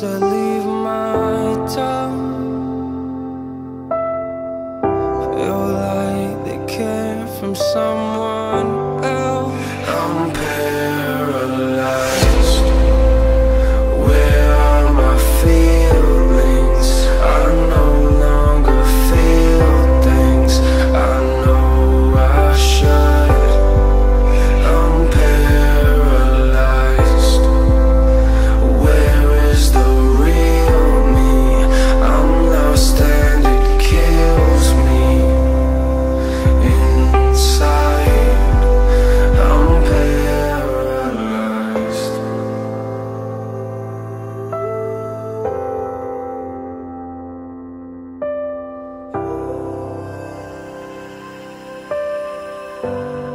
that leave my tongue feel like they came from someone. Bye.